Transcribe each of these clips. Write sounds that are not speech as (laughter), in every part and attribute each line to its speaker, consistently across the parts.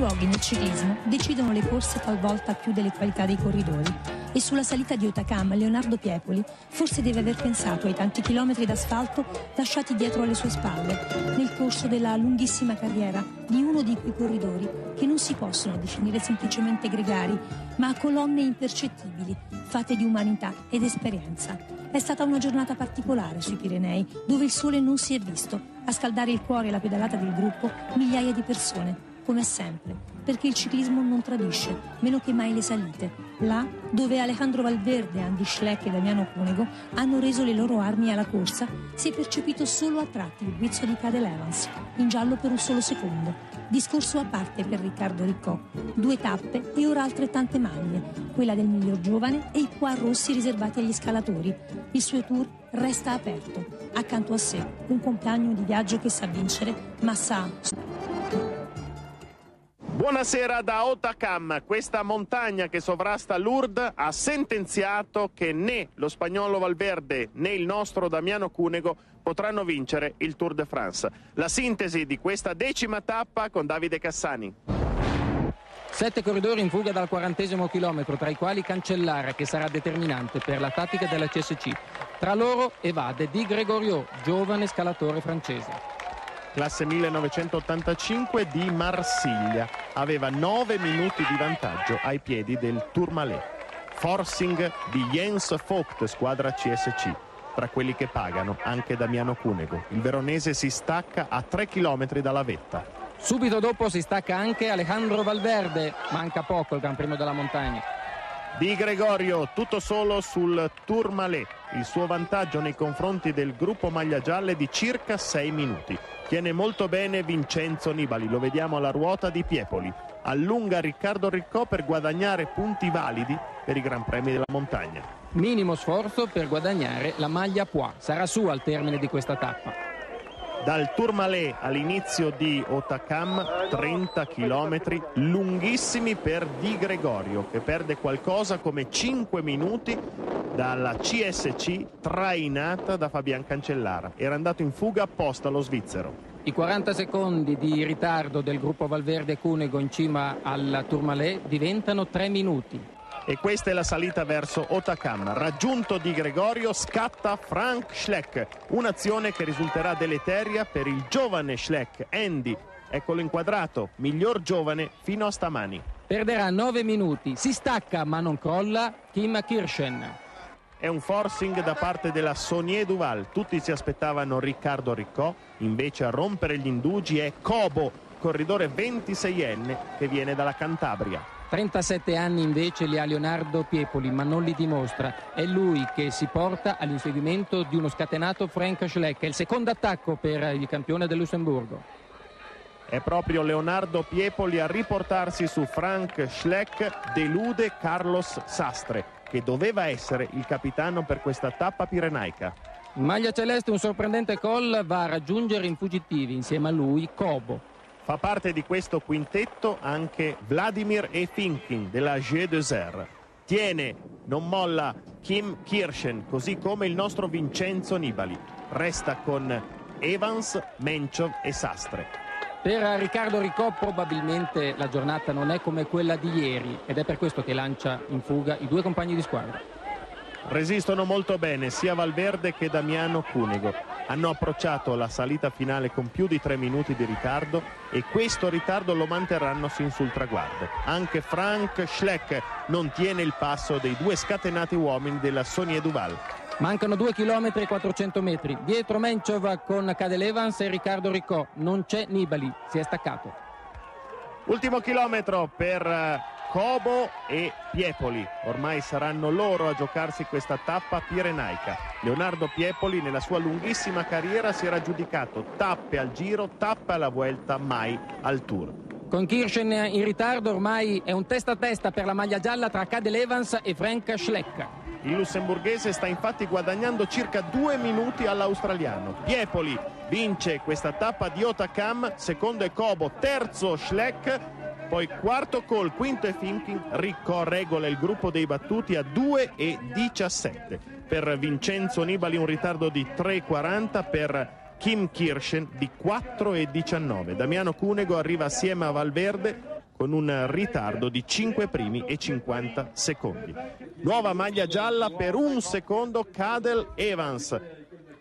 Speaker 1: luoghi nel ciclismo decidono le corse talvolta più delle qualità dei corridori e sulla salita di Otakam Leonardo Piepoli forse deve aver pensato ai tanti chilometri d'asfalto lasciati dietro alle sue spalle nel corso della lunghissima carriera di uno di quei corridori che non si possono definire semplicemente gregari, ma colonne impercettibili, fatte di umanità ed esperienza. È stata una giornata particolare sui Pirenei, dove il sole non si è visto, a scaldare il cuore e la pedalata del gruppo migliaia di persone come sempre, perché il ciclismo non tradisce, meno che mai le salite. Là, dove Alejandro Valverde, Andy Schleck e Damiano Cunego hanno reso le loro armi alla corsa, si è percepito solo a tratti il guizzo di Cadel Evans, in giallo per un solo secondo. Discorso a parte per Riccardo Riccò. Due tappe e ora altrettante maglie, quella del miglior giovane e i qua rossi riservati agli scalatori. Il suo tour resta aperto. Accanto a sé, un compagno di viaggio che sa vincere, ma sa
Speaker 2: Buonasera da Otakam. Questa montagna che sovrasta Lourdes ha sentenziato che né lo spagnolo Valverde né il nostro Damiano Cunego potranno vincere il Tour de France. La sintesi di questa decima tappa con Davide Cassani.
Speaker 3: Sette corridori in fuga dal quarantesimo chilometro, tra i quali Cancellara, che sarà determinante per la tattica della CSC. Tra loro evade Di Gregorio, giovane scalatore francese
Speaker 2: classe 1985 di Marsiglia. Aveva 9 minuti di vantaggio ai piedi del Tourmalet. Forcing di Jens Vogt, squadra CSC. Tra quelli che pagano anche Damiano Cunego. Il veronese si stacca a 3 km dalla vetta.
Speaker 3: Subito dopo si stacca anche Alejandro Valverde. Manca poco il Gran Premio della Montagna.
Speaker 2: Di Gregorio, tutto solo sul Tourmalet. Il suo vantaggio nei confronti del gruppo maglia gialle di circa 6 minuti. Tiene molto bene Vincenzo Nibali, lo vediamo alla ruota di Piepoli. Allunga Riccardo Riccò per guadagnare punti validi per i Gran Premi della Montagna.
Speaker 3: Minimo sforzo per guadagnare la maglia Poix. Sarà su al termine di questa tappa.
Speaker 2: Dal Tourmalet all'inizio di Otakam 30 km lunghissimi per Di Gregorio che perde qualcosa come 5 minuti dalla CSC trainata da Fabian Cancellara. Era andato in fuga apposta lo svizzero.
Speaker 3: I 40 secondi di ritardo del gruppo Valverde Cunego in cima al Tourmalet diventano 3 minuti.
Speaker 2: E questa è la salita verso Otakam. Raggiunto di Gregorio, scatta Frank Schleck. Un'azione che risulterà deleteria per il giovane Schleck, Andy. Eccolo inquadrato, miglior giovane fino a stamani.
Speaker 3: Perderà 9 minuti, si stacca ma non crolla Kim Kirschen.
Speaker 2: È un forcing da parte della Sonier Duval. Tutti si aspettavano Riccardo Riccò, invece a rompere gli indugi è Cobo, corridore 26enne che viene dalla Cantabria.
Speaker 3: 37 anni invece li ha Leonardo Piepoli, ma non li dimostra. È lui che si porta all'inseguimento di uno scatenato Frank Schleck. È il secondo attacco per il campione del Lussemburgo.
Speaker 2: È proprio Leonardo Piepoli a riportarsi su Frank Schleck, delude Carlos Sastre che doveva essere il capitano per questa tappa pirenaica.
Speaker 3: In maglia celeste un sorprendente call va a raggiungere in fuggitivi insieme a lui Cobo.
Speaker 2: Fa parte di questo quintetto anche Vladimir E. Finkin della G2R. Tiene, non molla Kim Kirschen, così come il nostro Vincenzo Nibali. Resta con Evans, Menchov e Sastre.
Speaker 3: Per Riccardo Ricò probabilmente la giornata non è come quella di ieri ed è per questo che lancia in fuga i due compagni di squadra.
Speaker 2: Resistono molto bene sia Valverde che Damiano Cunego. Hanno approcciato la salita finale con più di tre minuti di ritardo e questo ritardo lo manterranno sin sul traguardo. Anche Frank Schleck non tiene il passo dei due scatenati uomini della Sonia Duval.
Speaker 3: Mancano 2 km e 400 metri. Dietro Mencov con Cadel Evans e Riccardo Riccò. Non c'è Nibali, si è staccato.
Speaker 2: Ultimo chilometro per eh, Cobo e Piepoli. Ormai saranno loro a giocarsi questa tappa pirenaica. Leonardo Piepoli nella sua lunghissima carriera si era giudicato tappe al giro, tappe alla Vuelta, mai al Tour.
Speaker 3: Con Kirchen in ritardo ormai è un testa a testa per la maglia gialla tra Cadel Evans e Frank Schleck.
Speaker 2: Il lussemburghese sta infatti guadagnando circa due minuti all'australiano. Piepoli vince questa tappa di Otakam, secondo è Cobo, terzo Schleck, poi quarto Col, quinto è Finkin, Ricco regola il gruppo dei battuti a 2 e 17. Per Vincenzo Nibali un ritardo di 3,40 per Kim Kirschen di 4 e 19. Damiano Cunego arriva assieme a Valverde con un ritardo di 5 primi e 50 secondi. Nuova maglia gialla per un secondo Cadel Evans.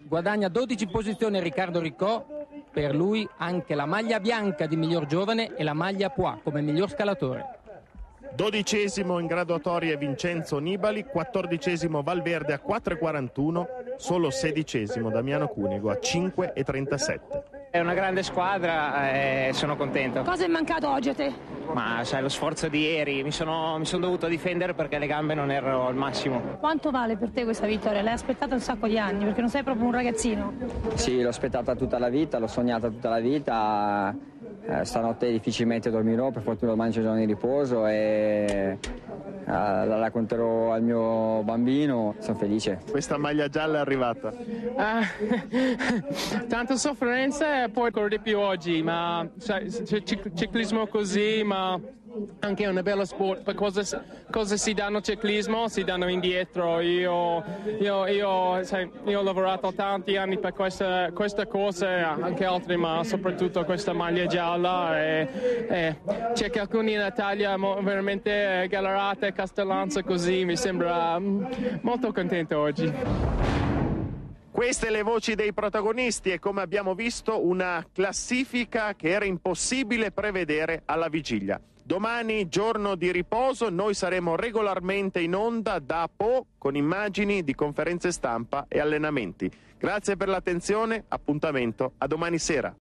Speaker 3: Guadagna 12 posizioni Riccardo Riccò, per lui anche la maglia bianca di miglior giovane e la maglia Poix come miglior scalatore.
Speaker 2: Dodicesimo in graduatoria Vincenzo Nibali, quattordicesimo Valverde a 4,41, solo sedicesimo Damiano Cunego a 5,37.
Speaker 4: È una grande squadra e sono contento.
Speaker 1: Cosa è mancato oggi a te?
Speaker 4: Ma sai, lo sforzo di ieri, mi sono, mi sono dovuto difendere perché le gambe non erano al massimo.
Speaker 1: Quanto vale per te questa vittoria? L'hai aspettata un sacco di anni perché non sei proprio un ragazzino.
Speaker 5: Sì, l'ho aspettata tutta la vita, l'ho sognata tutta la vita. Eh, stanotte difficilmente dormirò, per fortuna domani c'è giorno di riposo e eh, la racconterò al mio bambino, sono felice.
Speaker 2: Questa maglia gialla è arrivata.
Speaker 6: Ah, (laughs) tanta sofferenza e poi ancora di più oggi, ma cic- ciclismo così, ma anche una bella sport, per cosa, cosa si danno ciclismo? Si danno indietro. Io, io, io, sai, io ho lavorato tanti anni per questa, questa cosa, anche altri, ma soprattutto questa maglia gialla. E, e c'è qualcuno in Italia veramente Gallerata, Castellanza così, mi sembra mm, molto contento oggi.
Speaker 2: Queste le voci dei protagonisti e come abbiamo visto una classifica che era impossibile prevedere alla vigilia. Domani, giorno di riposo, noi saremo regolarmente in onda da Po con immagini di conferenze stampa e allenamenti. Grazie per l'attenzione, appuntamento a domani sera.